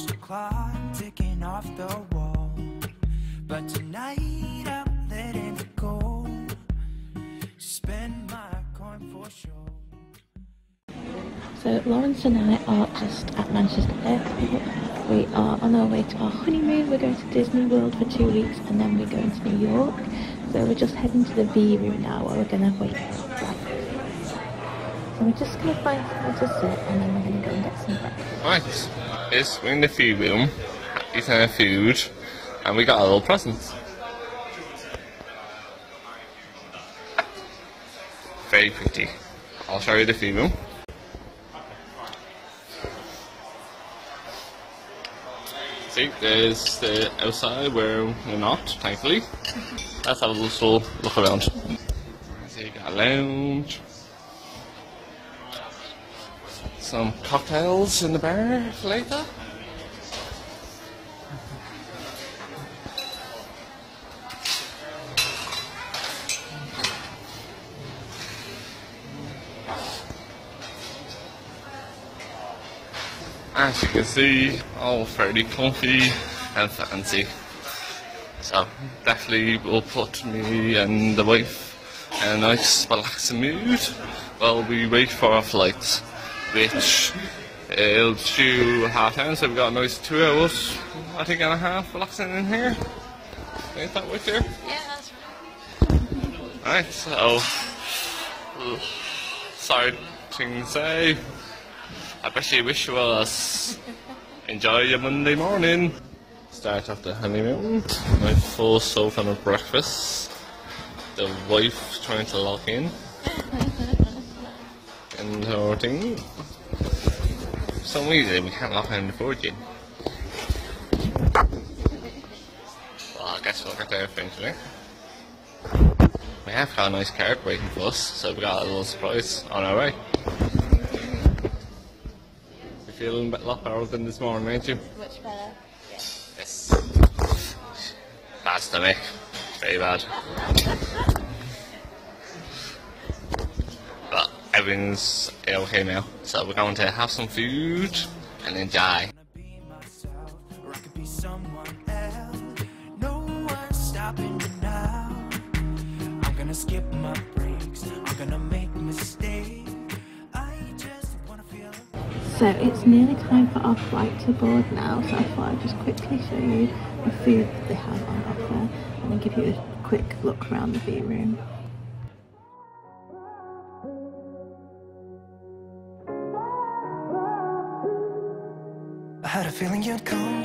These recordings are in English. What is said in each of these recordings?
Watch the clock ticking off the wall. But tonight I'm letting it go. Spend my coin for sure. So Lawrence and I are just at Manchester Airport. We are on our way to our honeymoon. We're going to Disney World for two weeks and then we're going to New York. So we're just heading to the V room now where we're going to wait. So we're just going to find somewhere to sit and then we're going to go and get some breakfast. Right, it's we're in the food room, eating our food, and we got our little presents. Very pretty. I'll show you the food room. See, there's the outside where we're not, thankfully. Let's have a little look around. So you got a lounge. Some cocktails in the bar later. As you can see, all fairly comfy and fancy. So definitely will put me and the wife in a nice relaxing mood while we wait for our flight, which uh, it'll due half time, so we've got a nice two hours, I think, and a half relaxing in here. Ain't that right there? Yeah, that's Right, Alright, so sorry to say. I bet you wish you was. Enjoy your Monday morning. Start off the honeymoon. My full sofa and breakfast. The wife trying to lock in. and her thing. Some reason we can't lock in the forging. Well, I guess we'll get there eventually. We have got a nice card waiting for us, so we got a little surprise on our way. You're feeling a bit lot better than this morning, ain't you? much better. Yes. Bad stomach. Very bad. Everything's okay now, so we're going to have some food and wanna feel. So it's nearly time for our flight to board now, so I thought I'd just quickly show you the food that they have on offer and then give you a quick look around the V room. Feeling you'd come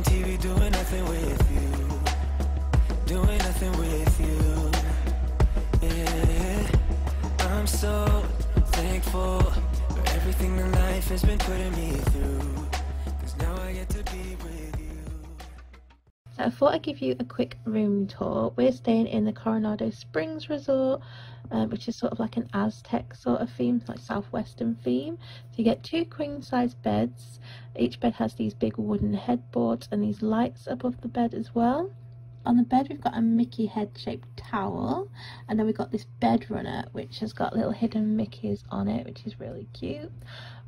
watching TV, doing nothing with you, doing nothing with you. Yeah, I'm so thankful for everything that life has been putting me through. Cause now I get to be with you. So I thought I'd give you a quick room tour. We're staying in the Coronado Springs Resort, um, which is sort of like an Aztec sort of theme, like southwestern theme. So you get two queen size beds. Each bed has these big wooden headboards and these lights above the bed as well. On the bed we've got a Mickey head shaped towel and then we've got this bed runner which has got little hidden Mickeys on it which is really cute.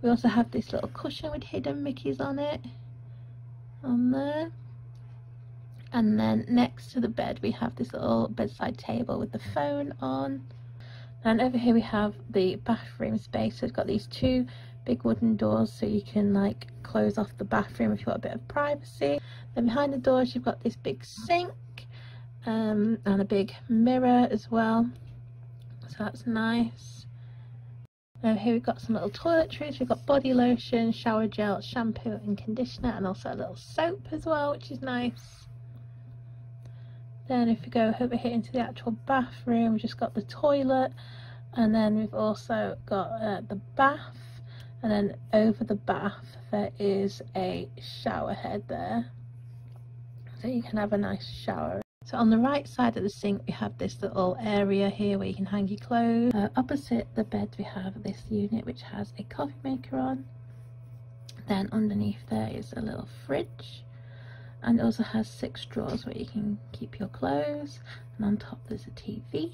We also have this little cushion with hidden Mickeys on it on there and then next to the bed we have this little bedside table with the phone on and over here we have the bathroom space. So it's got these two big wooden doors so you can like close off the bathroom if you want a bit of privacy. Then behind the doors you've got this big sink um, and a big mirror as well. So that's nice. Over here we've got some little toiletries. We've got body lotion shower gel shampoo and conditioner and also a little soap as well which is nice then if we go over here into the actual bathroom, we've just got the toilet and then we've also got uh, the bath and then over the bath there is a shower head there so you can have a nice shower. So on the right side of the sink we have this little area here where you can hang your clothes. Uh, opposite the bed we have this unit which has a coffee maker on. Then underneath there is a little fridge and it also has six drawers where you can keep your clothes. And on top there's a TV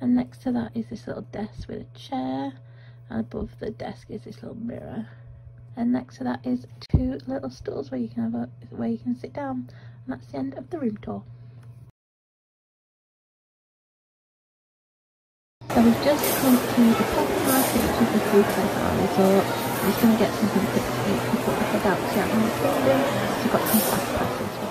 and next to that is this little desk with a chair. And above the desk is this little mirror. And next to that is two little stools where you can have a where you can sit down. And that's the end of the room tour. So we've just come to the Pepper Market which the food place resort I'm just going to get something quick to eat before we head out. So we've got some fast passes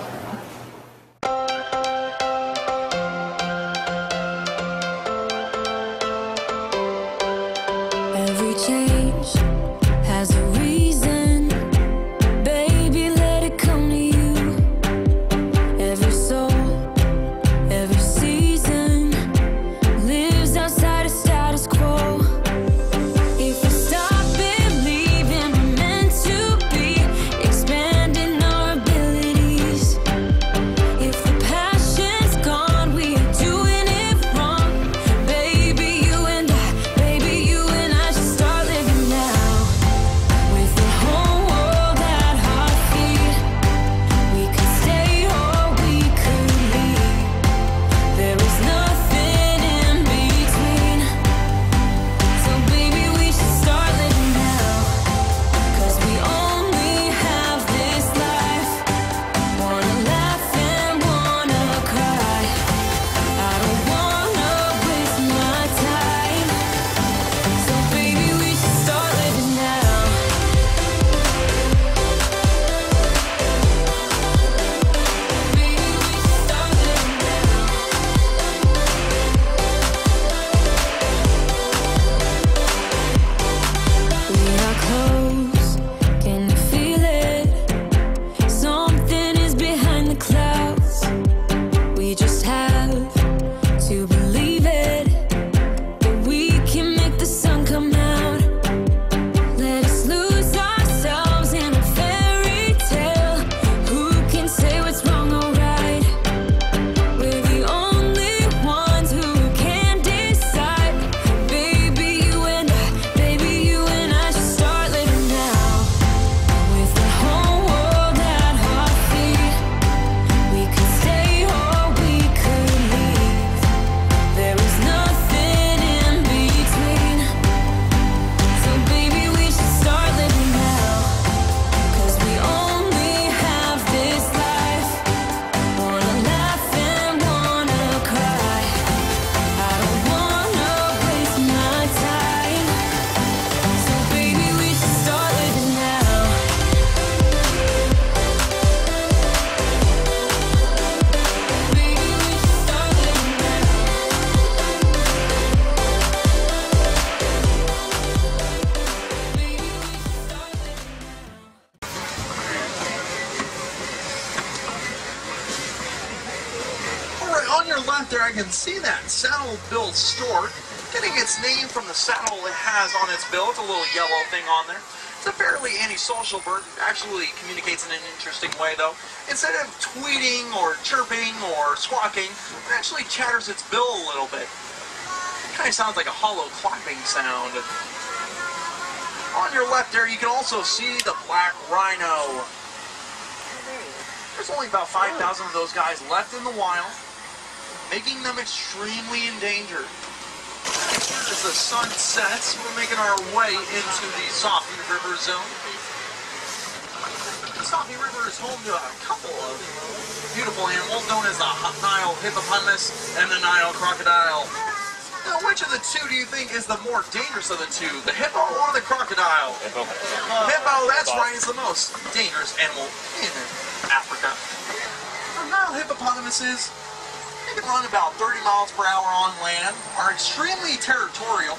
there, I can see that Saddle Bill stork getting its name from the saddle it has on its bill. It's a little yellow thing on there. It's a fairly antisocial bird. Actually communicates in an interesting way, though. Instead of tweeting or chirping or squawking, it actually chatters its bill a little bit. It Kind of sounds like a hollow clapping sound. On your left there, you can also see the black rhino. There's only about 5,000 of those guys left in the wild, making them extremely endangered. As the sun sets, we're making our way into the Safi River zone. The Safi River is home to a couple of beautiful animals known as the Nile hippopotamus and the Nile crocodile. Now, which of the two do you think is the more dangerous of the two, the hippo or the crocodile? Hippo. Uh, hippo, that's right, is the most dangerous animal in Africa. The Nile hippopotamuses, can run about 30 miles per hour on land, are extremely territorial,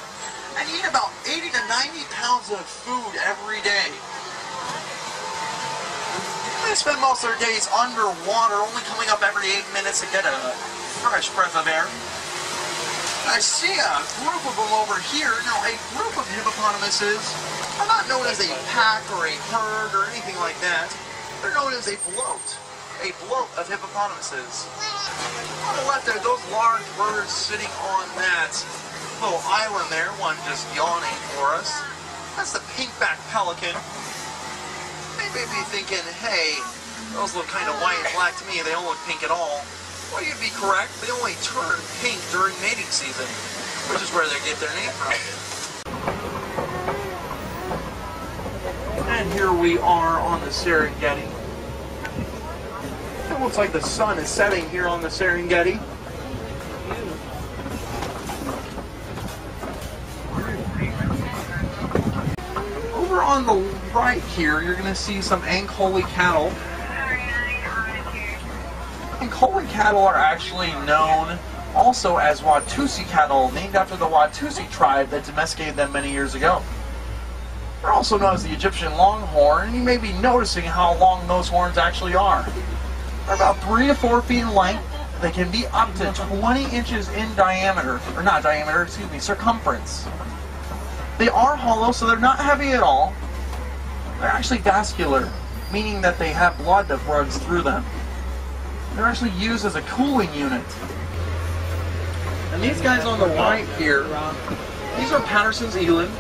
and eat about 80 to 90 pounds of food every day. They spend most of their days underwater, only coming up every eight minutes to get a fresh breath of air. I see a group of them over here. Now, a group of hippopotamuses are not known as a pack or a herd or anything like that. They're known as a float. A float of hippopotamuses. On the left there, those large birds sitting on that little island there, one just yawning for us. That's the pink-backed pelican. They may be thinking, hey, those look kind of white and black to me. They don't look pink at all. Well, you'd be correct. They only turn pink during mating season, which is where they get their name from. And here we are on the Serengeti. It looks like the sun is setting here on the Serengeti. Over on the right here, you're going to see some Ankole cattle. Ankole cattle are actually known also as Watusi cattle, named after the Watusi tribe that domesticated them many years ago. They're also known as the Egyptian longhorn, and you may be noticing how long those horns actually are. They're about three to four feet in length. They can be up to 20 inches in diameter, or not diameter, excuse me, circumference. They are hollow, so they're not heavy at all. They're actually vascular, meaning that they have blood that runs through them. They're actually used as a cooling unit. And these guys on the right here, these are Patterson's eland,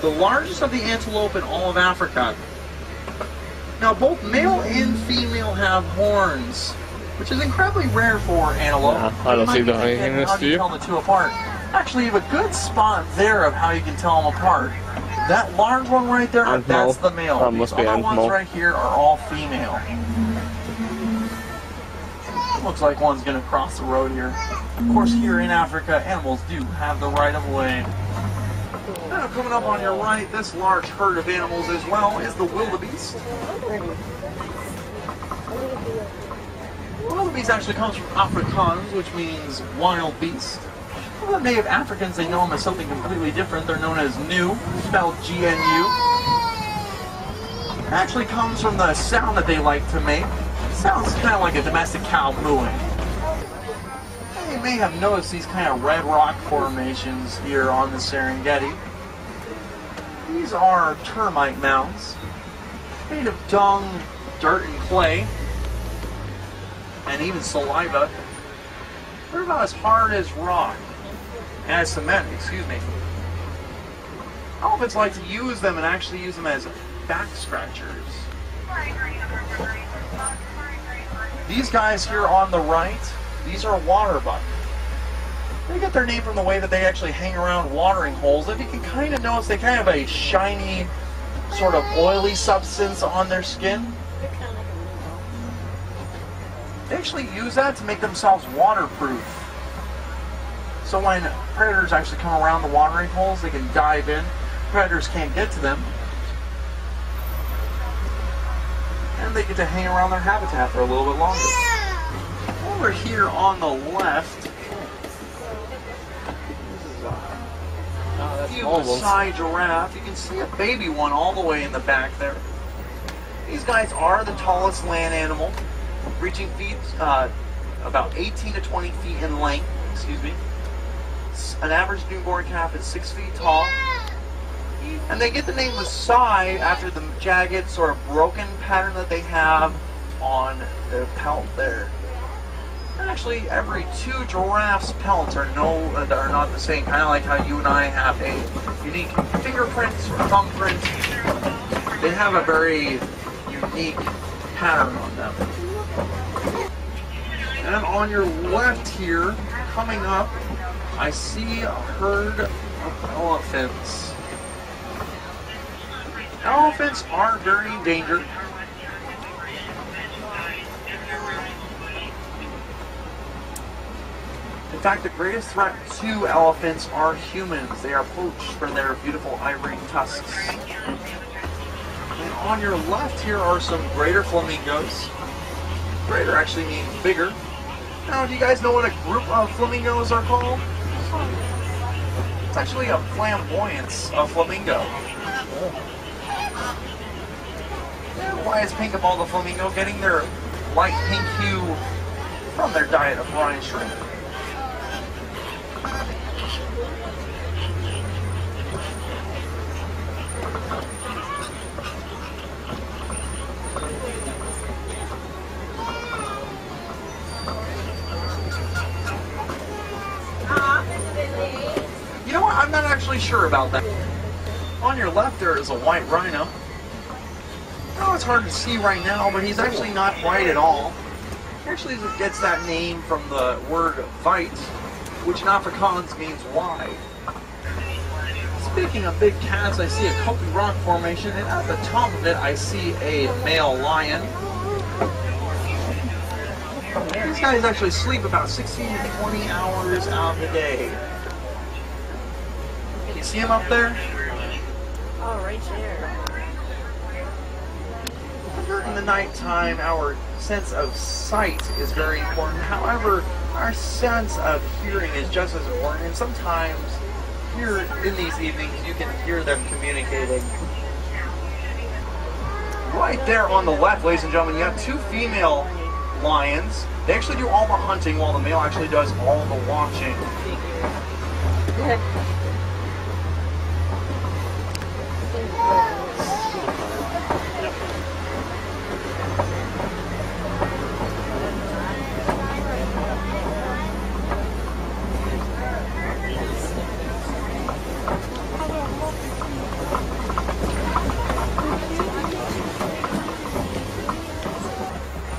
the largest of the antelope in all of Africa. Now, both male and female have horns, which is incredibly rare for antelope. Yeah, I don't see the thinking, hanging How do you tell the two apart? Actually, you have a good spot there of how you can tell them apart. That large one right there, Ant that's mole. the male. That These other ones right here are all female. Looks like one's gonna cross the road here. Of course, here in Africa, animals do have the right of way. Coming up on your right, this large herd of animals as well is the wildebeest. Wildebeest actually comes from Afrikaans, which means wild beast. For the native Africans, they know them as something completely different. They're known as new, spelled G-N-U. It actually comes from the sound that they like to make. It sounds kind of like a domestic cow mooing. You may have noticed these kind of red rock formations here on the Serengeti. These are termite mounds made of dung, dirt, and clay, and even saliva. They're about as hard as rock, as cement, excuse me. Elephants like to use them and actually use them as back scratchers. These guys here on the right, these are water buck. They get their name from the way that they actually hang around watering holes. If you can kind of notice, they kind of have a shiny, sort of oily substance on their skin. They actually use that to make themselves waterproof. So when predators actually come around the watering holes, they can dive in. Predators can't get to them. And they get to hang around their habitat for a little bit longer. Over here on the left, ones. side giraffe. You can see a baby one all the way in the back there. These guys are the tallest land animal, reaching feet, uh, about 18 to 20 feet in length. Excuse me. An average newborn calf is six feet tall. And they get the name Maasai after the jagged, sort of broken pattern that they have on their pelt there. Actually, every two giraffes' pelts are no are not the same. Kind of like how you and I have a unique fingerprint or thumbprint. They have a very unique pattern on them. And on your left here, coming up, I see a herd of elephants. Elephants are very endangered. Fact, the greatest threat to elephants are humans. They are poached for their beautiful ivory tusks. And on your left here are some greater flamingos. Greater actually means bigger. Now, do you guys know what a group of flamingos are called? It's actually a flamboyance of flamingo. Why is pink of all the flamingo getting their light pink hue from their diet of brine shrimp? You know what? I'm not actually sure about that. On your left, there is a white rhino. Oh, it's hard to see right now, but he's actually not white at all. He actually gets that name from the word vite, which in Afrikaans means wide. Speaking of big cats, I see a kopje Rock formation, and at the top of it, I see a male lion. These guys actually sleep about 16 to 20 hours out of the day. Can you see him up there? Oh, right there. During the nighttime, our sense of sight is very important. However, our sense of hearing is just as important. And sometimes, here in these evenings, you can hear them communicating. Right there on the left, ladies and gentlemen, you have two female lions. They actually do all the hunting while the male actually does all the watching.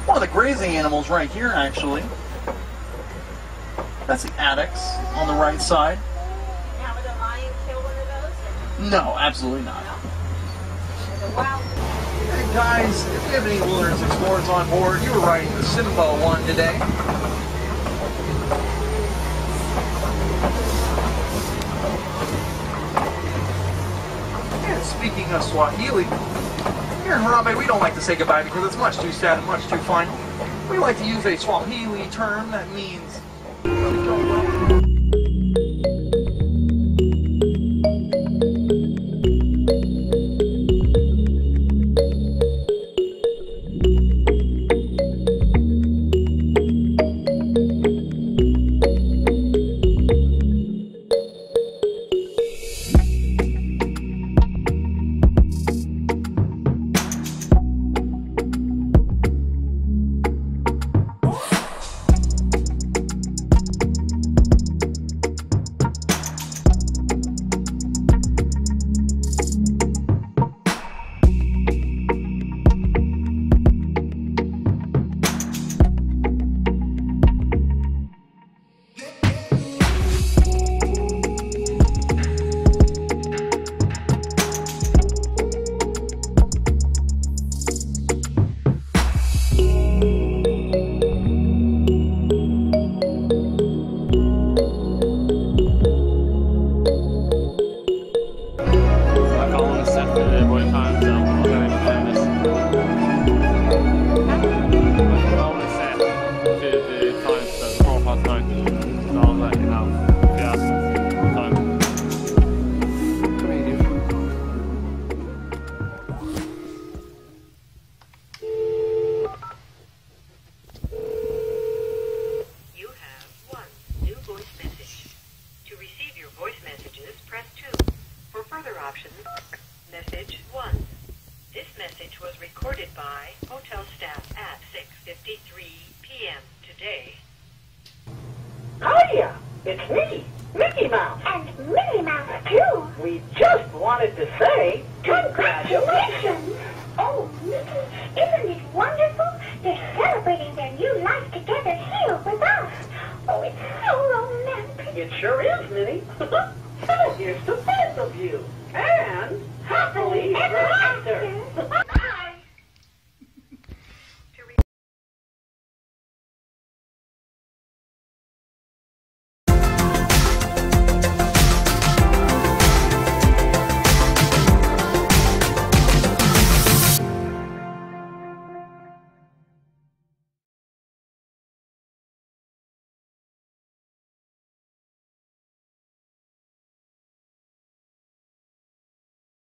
One of the grazing right here, actually. That's the addax on the right side. Now, would a lion kill one of those? No, absolutely not. Or the wild Hey guys, if you have any wilderness explorers on board, you were riding the Simba one today. And speaking of Swahili, here in Harambe we don't like to say goodbye because it's much too sad and much too final. We like to use a Swahili term that means Isn't it wonderful? They're celebrating their new life together here with us. Oh, it's so romantic. It sure is, Minnie. so here's to both of you. And happily ever after.